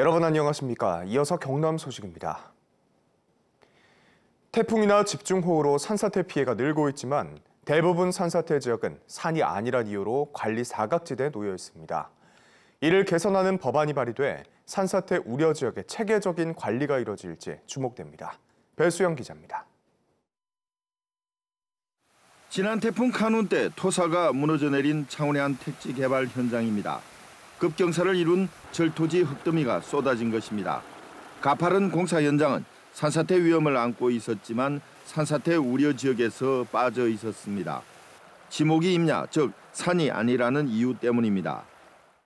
여러분 안녕하십니까? 이어서 경남 소식입니다. 태풍이나 집중호우로 산사태 피해가 늘고 있지만 대부분 산사태 지역은 산이 아니란 이유로 관리 사각지대에 놓여 있습니다. 이를 개선하는 법안이 발의돼 산사태 우려 지역의 체계적인 관리가 이뤄질지 주목됩니다. 배수영 기자입니다. 지난 태풍 카눈 때 토사가 무너져 내린 창원의 한 택지 개발 현장입니다. 급경사를 이룬 절토지 흙더미가 쏟아진 것입니다. 가파른 공사 현장은 산사태 위험을 안고 있었지만 산사태 우려 지역에서 빠져 있었습니다. 지목이 임야, 즉 산이 아니라는 이유 때문입니다.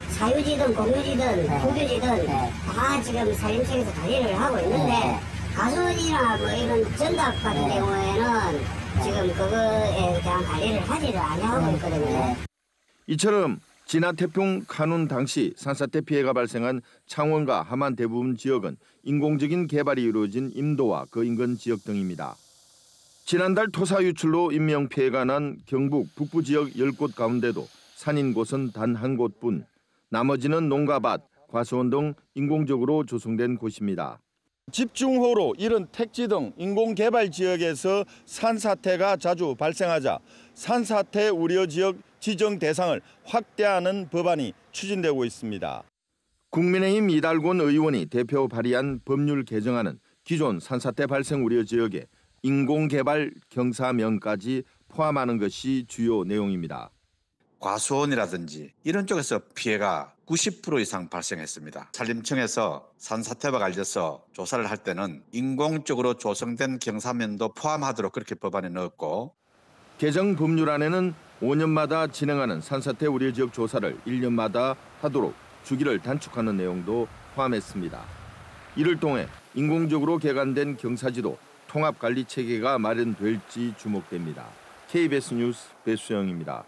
사유지든 공유지든 국유지든 다 지금 산림청에서 관리를 하고 있는데 가수지나 뭐 이런 전답 같은 경우에는 지금 그거에 대한 관리를 하지를 아니하고 있거든요. 이처럼 지난 태풍 카눈 당시 산사태 피해가 발생한 창원과 함안 대부분 지역은 인공적인 개발이 이루어진 임도와 그 인근 지역 등입니다. 지난달 토사 유출로 인명 피해가 난 경북 북부 지역 10곳 가운데도 산인 곳은 단 한 곳뿐 나머지는 농가밭, 과수원 등 인공적으로 조성된 곳입니다. 집중호우로 이런 택지 등 인공개발 지역에서 산사태가 자주 발생하자 산사태 우려 지역 지정 대상을 확대하는 법안이 추진되고 있습니다. 국민의힘 이달곤 의원이 대표 발의한 법률 개정안은 기존 산사태 발생 우려 지역에 인공개발 경사면까지 포함하는 것이 주요 내용입니다. 과수원이라든지 이런 쪽에서 피해가 90% 이상 발생했습니다. 산림청에서 산사태와 관련해서 조사를 할 때는 인공적으로 조성된 경사면도 포함하도록 그렇게 법안에 넣었고 개정 법률안에는 5년마다 진행하는 산사태 우려 지역 조사를 1년마다 하도록 주기를 단축하는 내용도 포함했습니다. 이를 통해 인공적으로 개간된 경사지도 통합 관리 체계가 마련될지 주목됩니다. KBS 뉴스 배수영입니다.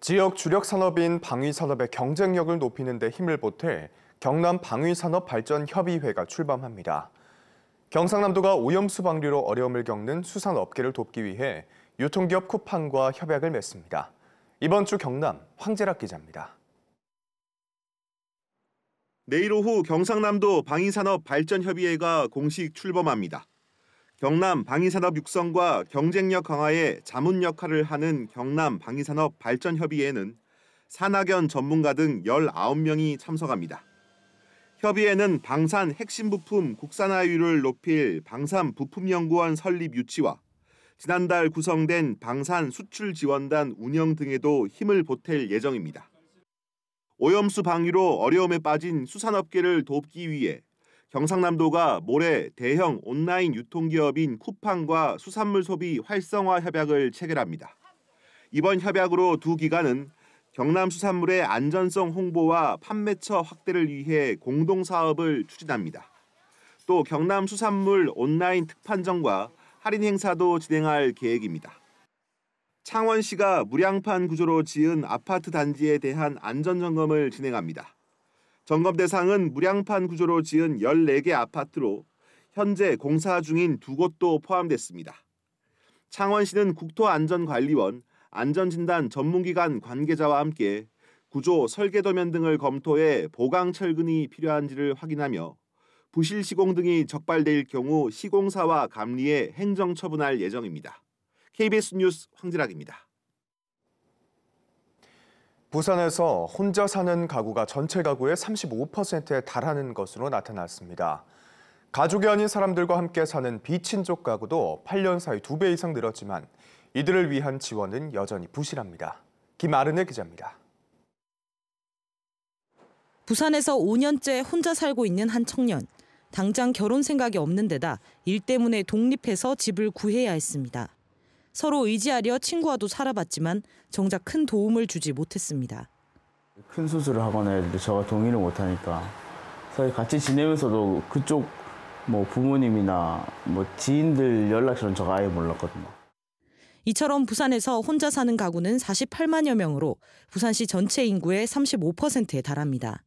지역 주력 산업인 방위 산업의 경쟁력을 높이는 데 힘을 보태 경남 방위산업발전협의회가 출범합니다. 경상남도가 오염수 방류로 어려움을 겪는 수산업계를 돕기 위해 유통기업 쿠팡과 협약을 맺습니다. 이번 주 경남 황재락 기자입니다. 내일 오후 경상남도 방위산업 발전협의회가 공식 출범합니다. 경남 방위산업 육성과 경쟁력 강화에 자문 역할을 하는 경남 방위산업 발전협의회는 산학연 전문가 등 19명이 참석합니다. 협의회는 방산 핵심 부품 국산화율을 높일 방산 부품연구원 설립 유치와 지난달 구성된 방산 수출 지원단 운영 등에도 힘을 보탤 예정입니다. 오염수 방류로 어려움에 빠진 수산업계를 돕기 위해 경상남도가 모레 대형 온라인 유통기업인 쿠팡과 수산물 소비 활성화 협약을 체결합니다. 이번 협약으로 두 기관은 경남 수산물의 안전성 홍보와 판매처 확대를 위해 공동 사업을 추진합니다. 또 경남 수산물 온라인 특판정과 할인 행사도 진행할 계획입니다. 창원시가 무량판 구조로 지은 아파트 단지에 대한 안전점검을 진행합니다. 점검 대상은 무량판 구조로 지은 14개 아파트로 현재 공사 중인 두 곳도 포함됐습니다. 창원시는 국토안전관리원, 안전진단 전문기관 관계자와 함께 구조 설계 도면 등을 검토해 보강 철근이 필요한지를 확인하며 부실 시공 등이 적발될 경우 시공사와 감리에 행정 처분할 예정입니다. KBS 뉴스 황지락입니다. 부산에서 혼자 사는 가구가 전체 가구의 35%에 달하는 것으로 나타났습니다. 가족이 아닌 사람들과 함께 사는 비친족 가구도 8년 사이 2배 이상 늘었지만 이들을 위한 지원은 여전히 부실합니다. 김아른의 기자입니다. 부산에서 5년째 혼자 살고 있는 한 청년. 당장 결혼 생각이 없는 데다 일 때문에 독립해서 집을 구해야 했습니다. 서로 의지하려 친구와도 살아봤지만 정작 큰 도움을 주지 못했습니다. 큰 수술을 하거나 했는데 저가 동의를 못하니까 사실 같이 지내면서도 그쪽 뭐 부모님이나 뭐 지인들 연락처는 제가 아예 몰랐거든요. 이처럼 부산에서 혼자 사는 가구는 48만여 명으로 부산시 전체 인구의 35%에 달합니다.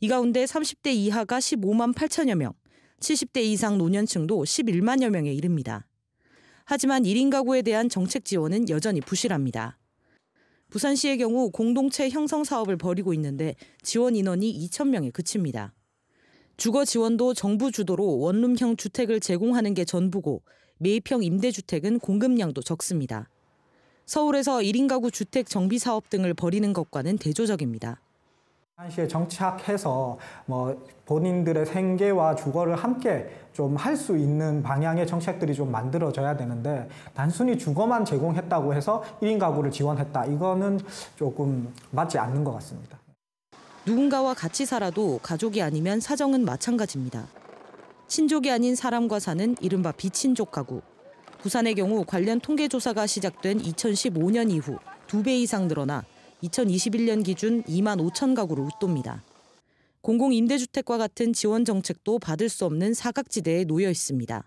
이 가운데 30대 이하가 15만 8천여 명, 70대 이상 노년층도 11만여 명에 이릅니다. 하지만 1인 가구에 대한 정책 지원은 여전히 부실합니다. 부산시의 경우 공동체 형성 사업을 벌이고 있는데 지원 인원이 2천 명에 그칩니다. 주거 지원도 정부 주도로 원룸형 주택을 제공하는 게 전부고 매입형 임대주택은 공급량도 적습니다. 서울에서 1인 가구 주택 정비 사업 등을 벌이는 것과는 대조적입니다. 한시에 정착해서 뭐 본인들의 생계와 주거를 함께 좀 할 수 있는 방향의 정책들이 좀 만들어져야 되는데 단순히 주거만 제공했다고 해서 1인 가구를 지원했다. 이거는 조금 맞지 않는 것 같습니다. 누군가와 같이 살아도 가족이 아니면 사정은 마찬가지입니다. 친족이 아닌 사람과 사는 이른바 비친족 가구. 부산의 경우 관련 통계 조사가 시작된 2015년 이후 두 배 이상 늘어나 2021년 기준 2만 5천 가구를 웃돕니다. 공공임대주택과 같은 지원 정책도 받을 수 없는 사각지대에 놓여 있습니다.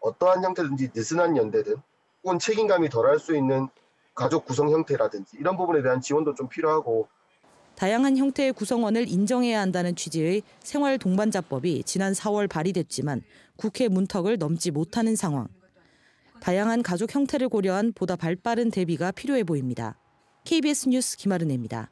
어떠한 형태든지 느슨한 연대든 혹은 책임감이 덜할 수 있는 가족 구성 형태라든지 이런 부분에 대한 지원도 좀 필요하고 다양한 형태의 구성원을 인정해야 한다는 취지의 생활 동반자법이 지난 4월 발의됐지만 국회 문턱을 넘지 못하는 상황. 다양한 가족 형태를 고려한 보다 발빠른 대비가 필요해 보입니다. KBS 뉴스 김아른입니다.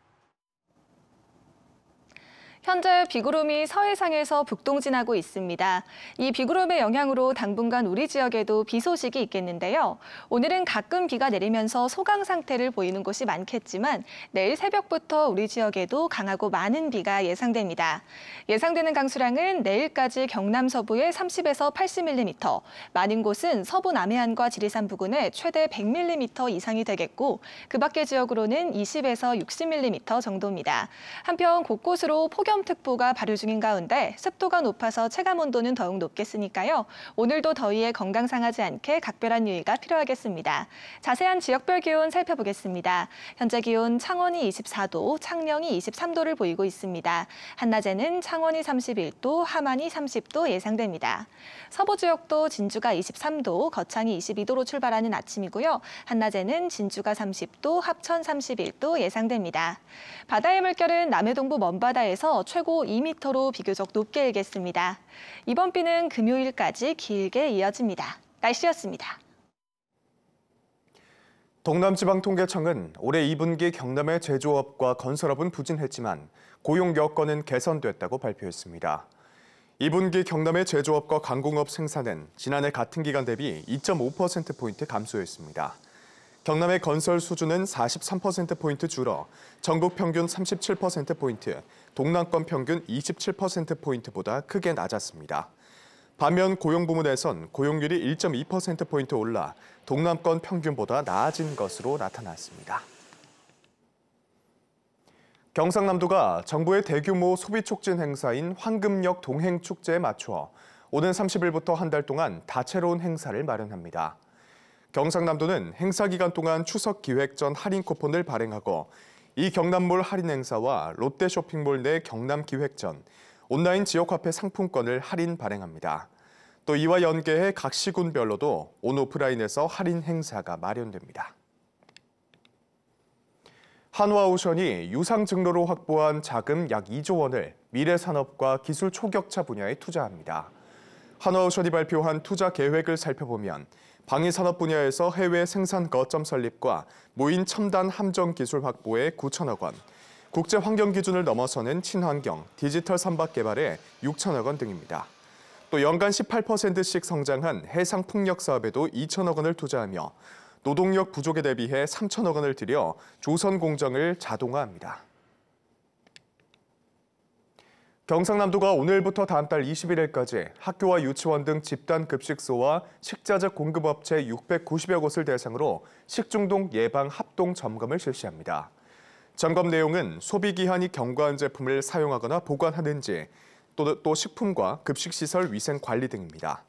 현재 비구름이 서해상에서 북동진하고 있습니다. 이 비구름의 영향으로 당분간 우리 지역에도 비 소식이 있겠는데요. 오늘은 가끔 비가 내리면서 소강 상태를 보이는 곳이 많겠지만 내일 새벽부터 우리 지역에도 강하고 많은 비가 예상됩니다. 예상되는 강수량은 내일까지 경남 서부에 30에서 80mm, 많은 곳은 서부 남해안과 지리산 부근에 최대 100mm 이상이 되겠고 그 밖의 지역으로는 20에서 60mm 정도입니다. 한편 곳곳으로 폭염 폭염특보가 발효 중인 가운데 습도가 높아서 체감 온도는 더욱 높겠으니까요. 오늘도 더위에 건강 상하지 않게 각별한 유의가 필요하겠습니다. 자세한 지역별 기온 살펴보겠습니다. 현재 기온 창원이 24도, 창녕이 23도를 보이고 있습니다. 한낮에는 창원이 31도, 함안이 30도 예상됩니다. 서부 지역도 진주가 23도, 거창이 22도로 출발하는 아침이고요. 한낮에는 진주가 30도, 합천 31도 예상됩니다. 바다의 물결은 남해 동부 먼바다에서 최고 2m로 비교적 높게 일겠습니다. 이번 비는 금요일까지 길게 이어집니다. 날씨였습니다. 동남지방통계청은 올해 2분기 경남의 제조업과 건설업은 부진했지만 고용 여건은 개선됐다고 발표했습니다. 2분기 경남의 제조업과 강공업 생산은 지난해 같은 기간 대비 2.5%포인트 감소했습니다. 경남의 건설 수준은 43%포인트 줄어 전국 평균 37%포인트, 동남권 평균 27%포인트보다 크게 낮았습니다. 반면 고용 부문에선 고용률이 1.2%포인트 올라 동남권 평균보다 나아진 것으로 나타났습니다. 경상남도가 정부의 대규모 소비 촉진 행사인 황금역 동행 축제에 맞추어 오는 30일부터 한 달 동안 다채로운 행사를 마련합니다. 경상남도는 행사 기간 동안 추석 기획 전 할인 쿠폰을 발행하고 이 경남몰 할인 행사와 롯데 쇼핑몰 내 경남 기획 전 온라인 지역화폐 상품권을 할인 발행합니다. 또 이와 연계해 각 시군별로도 온 오프라인에서 할인 행사가 마련됩니다. 한화오션이 유상 증로로 확보한 자금 약 2조 원을 미래산업과 기술 초격차 분야에 투자합니다. 한화오션이 발표한 투자 계획을 살펴보면 방위산업 분야에서 해외 생산 거점 설립과 무인 첨단 함정 기술 확보에 9천억 원, 국제 환경 기준을 넘어서는 친환경, 디지털 선박 개발에 6천억 원 등입니다. 또 연간 18%씩 성장한 해상 풍력 사업에도 2천억 원을 투자하며 노동력 부족에 대비해 3천억 원을 들여 조선 공정을 자동화합니다. 경상남도가 오늘부터 다음 달 21일까지 학교와 유치원 등 집단 급식소와 식자재 공급업체 690여 곳을 대상으로 식중독 예방 합동 점검을 실시합니다. 점검 내용은 소비 기한이 경과한 제품을 사용하거나 보관하는지 또, 또 식품과 급식시설 위생 관리 등입니다.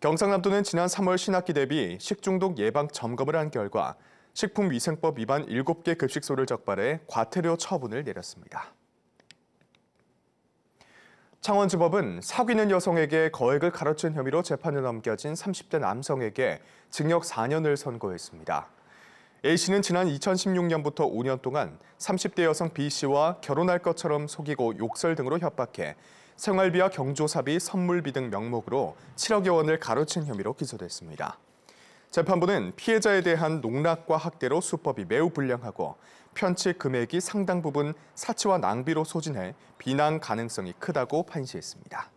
경상남도는 지난 3월 신학기 대비 식중독 예방 점검을 한 결과 식품위생법 위반 7개 급식소를 적발해 과태료 처분을 내렸습니다. 창원지법은 사귀는 여성에게 거액을 가로챈 혐의로 재판에 넘겨진 30대 남성에게 징역 4년을 선고했습니다. A씨는 지난 2016년부터 5년 동안 30대 여성 B씨와 결혼할 것처럼 속이고 욕설 등으로 협박해 생활비와 경조사비, 선물비 등 명목으로 7억여 원을 가로챈 혐의로 기소됐습니다. 재판부는 피해자에 대한 농락과 학대로 수법이 매우 불량하고 편취 금액이 상당 부분 사치와 낭비로 소진해 비난 가능성이 크다고 판시했습니다.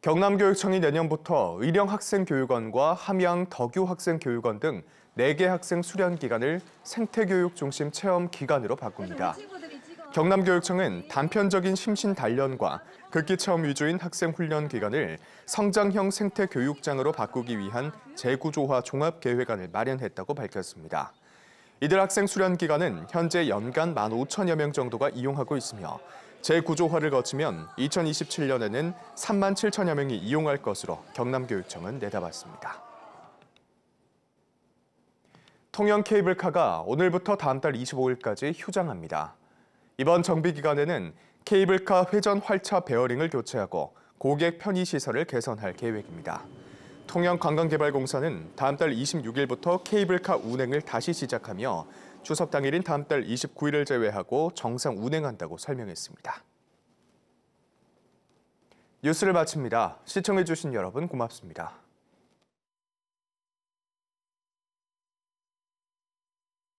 경남교육청이 내년부터 의령학생교육원과 함양 덕유학생교육원 등 4개 학생 수련 기간을 생태교육 중심 체험 기간으로 바꿉니다. 경남교육청은 단편적인 심신 단련과 극기 체험 위주인 학생 훈련 기간을 성장형 생태교육장으로 바꾸기 위한 재구조화 종합 계획안을 마련했다고 밝혔습니다. 이들 학생 수련 기간은 현재 연간 15,000여 명 정도가 이용하고 있으며 재구조화를 거치면 2027년에는 3만 7천여 명이 이용할 것으로 경남교육청은 내다봤습니다. 통영 케이블카가 오늘부터 다음 달 25일까지 휴장합니다. 이번 정비 기간에는 케이블카 회전 활차 베어링을 교체하고 고객 편의 시설을 개선할 계획입니다. 통영관광개발공사는 다음 달 26일부터 케이블카 운행을 다시 시작하며 추석 당일인 다음 달 29일을 제외하고 정상 운행한다고 설명했습니다. 뉴스를 마칩니다. 시청해주신 여러분 고맙습니다.